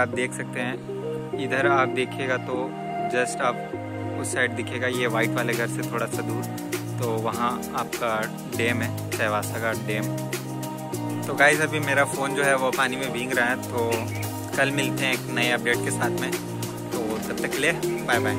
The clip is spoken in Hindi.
आप देख सकते हैं। इधर आप देखिएगा तो जस्ट आप उस साइड दिखेगा, ये वाइट वाले घर से थोड़ा सा दूर। तो वहाँ आपका डैम है सहवासा का डैम। तो गाइज़ अभी मेरा फ़ोन जो है वो पानी में भींग रहा है तो कल मिलते हैं एक नए अपडेट के साथ में। तो तब तक के लिए बाय बाय